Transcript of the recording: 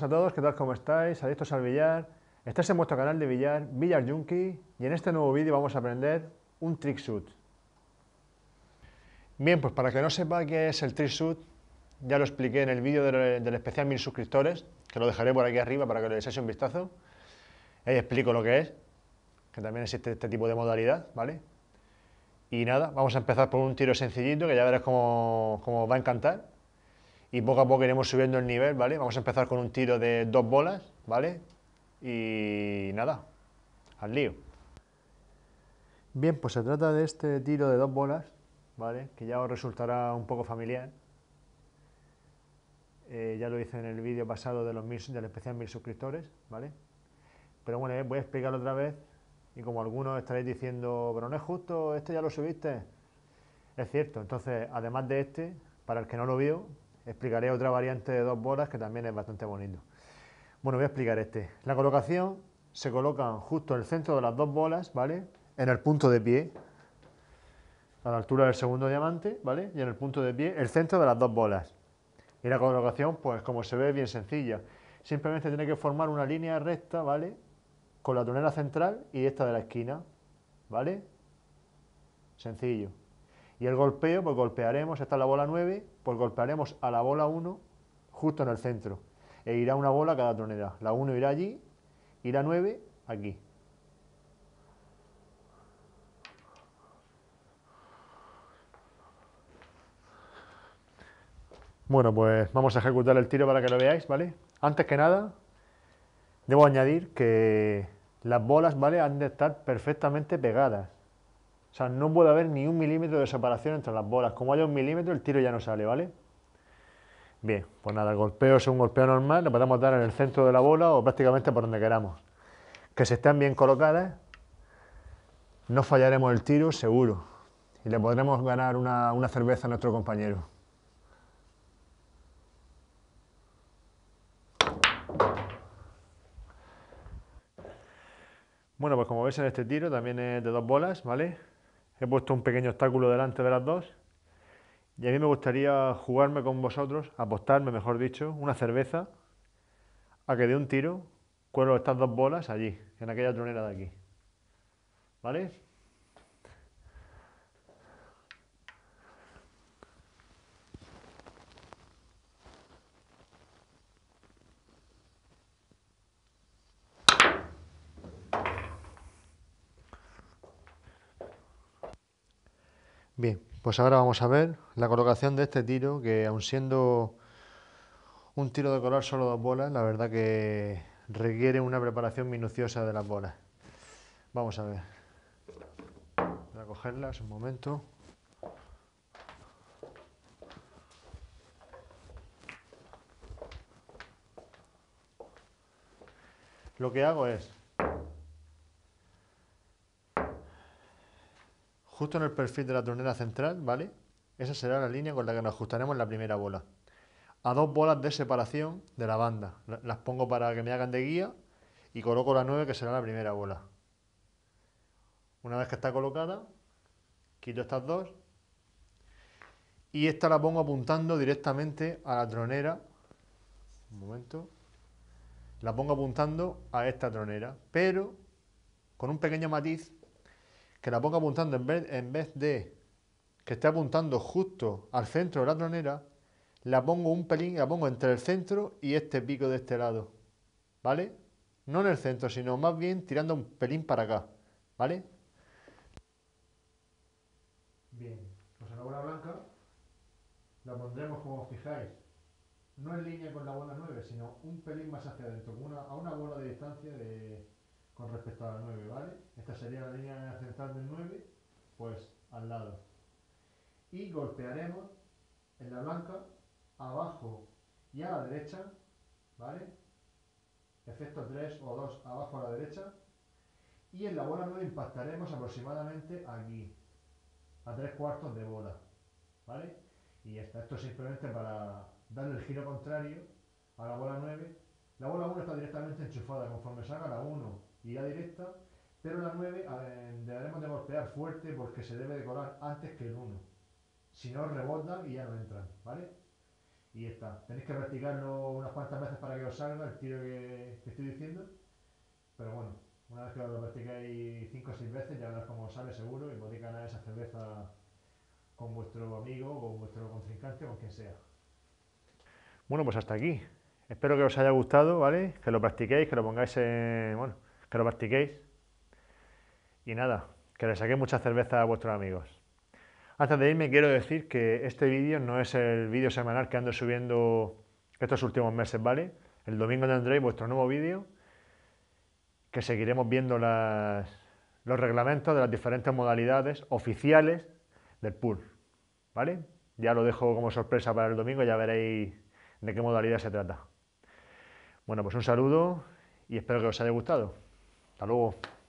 buenas a todos, ¿qué tal? ¿Cómo estáis? Adictos al billar. Estáis en vuestro canal de billar, Billar Junkie, y en este nuevo vídeo vamos a aprender un trick shoot. Bien, pues para que no sepa qué es el trick shoot, ya lo expliqué en el vídeo del, del especial 1000 suscriptores, que lo dejaré por aquí arriba para que le deis un vistazo. Ahí explico lo que es, que también existe este tipo de modalidad, ¿vale? Y nada, vamos a empezar por un tiro sencillito, que ya verás cómo, cómo va a encantar y poco a poco iremos subiendo el nivel, ¿vale? Vamos a empezar con un tiro de dos bolas, ¿vale? Y nada, al lío. Bien, pues se trata de este tiro de dos bolas, ¿vale? Que ya os resultará un poco familiar. Eh, ya lo hice en el vídeo pasado de los mil, del especial mil suscriptores, ¿vale? Pero bueno, eh, voy a explicarlo otra vez y como algunos estaréis diciendo, pero no es justo, este ya lo subiste. Es cierto, entonces, además de este, para el que no lo vio, explicaré otra variante de dos bolas que también es bastante bonito. Bueno, voy a explicar este. La colocación se colocan justo en el centro de las dos bolas, ¿vale? En el punto de pie, a la altura del segundo diamante, ¿vale? Y en el punto de pie, el centro de las dos bolas. Y la colocación, pues como se ve, bien sencilla. Simplemente tiene que formar una línea recta, ¿vale? Con la tronera central y esta de la esquina, ¿vale? Sencillo. Y el golpeo, pues golpearemos, esta es la bola 9, pues golpearemos a la bola 1 justo en el centro. E irá una bola cada tronera. La 1 irá allí y la 9 aquí. Bueno, pues vamos a ejecutar el tiro para que lo veáis, ¿vale? Antes que nada, debo añadir que las bolas, ¿vale? Han de estar perfectamente pegadas. O sea, no puede haber ni un milímetro de separación entre las bolas. Como haya un milímetro, el tiro ya no sale, ¿vale? Bien, pues nada, el golpeo es un golpeo normal, le podemos dar en el centro de la bola o prácticamente por donde queramos. Que se estén bien colocadas, no fallaremos el tiro seguro. Y le podremos ganar una, una cerveza a nuestro compañero. Bueno, pues como veis en este tiro también es de dos bolas, ¿vale? He puesto un pequeño obstáculo delante de las dos. Y a mí me gustaría jugarme con vosotros, apostarme, mejor dicho, una cerveza a que de un tiro cuelo estas dos bolas allí, en aquella tronera de aquí. ¿Vale? Bien, pues ahora vamos a ver la colocación de este tiro, que aun siendo un tiro de color solo dos bolas, la verdad que requiere una preparación minuciosa de las bolas. Vamos a ver. Voy a cogerlas un momento. Lo que hago es justo en el perfil de la tronera central, ¿vale? Esa será la línea con la que nos ajustaremos la primera bola. A dos bolas de separación de la banda. Las pongo para que me hagan de guía y coloco la 9 que será la primera bola. Una vez que está colocada, quito estas dos y esta la pongo apuntando directamente a la tronera. Un momento. La pongo apuntando a esta tronera, pero con un pequeño matiz que la ponga apuntando en vez, en vez de que esté apuntando justo al centro de la tronera, la pongo un pelín, la pongo entre el centro y este pico de este lado, ¿vale? No en el centro, sino más bien tirando un pelín para acá, ¿vale? Bien, pues a la bola blanca la pondremos como os fijáis, no en línea con la bola 9, sino un pelín más hacia adentro, a una bola de distancia de con respecto a la 9, ¿vale? Esta sería la línea central del 9, pues al lado. Y golpearemos en la blanca, abajo y a la derecha, ¿vale? Efecto 3 o 2 abajo a la derecha. Y en la bola 9 impactaremos aproximadamente aquí, a 3 cuartos de bola, ¿vale? Y está. Esto simplemente para darle el giro contrario a la bola 9. La bola 1 está directamente enchufada, conforme salga la 1 y la directa, pero la 9 deberemos de golpear fuerte porque se debe de colar antes que el 1. Si no, rebotan y ya no entran, ¿vale? y está. Tenéis que practicarlo unas cuantas veces para que os salga el tiro que, estoy diciendo, pero bueno, una vez que lo practicáis 5 o 6 veces ya verás cómo sale seguro y podéis ganar esa cerveza con vuestro amigo, con vuestro contrincante, con quien sea. Bueno, pues hasta aquí. Espero que os haya gustado, ¿vale? Que lo practiquéis, que lo pongáis en... bueno, que lo practiquéis. Y nada, que le saquéis mucha cerveza a vuestros amigos. Antes de irme quiero decir que este vídeo no es el vídeo semanal que ando subiendo estos últimos meses, ¿vale? El domingo tendréis vuestro nuevo vídeo que seguiremos viendo los reglamentos de las diferentes modalidades oficiales del pool, ¿vale? Ya lo dejo como sorpresa para el domingo, ya veréis de qué modalidad se trata. Bueno, pues un saludo y espero que os haya gustado. Hasta.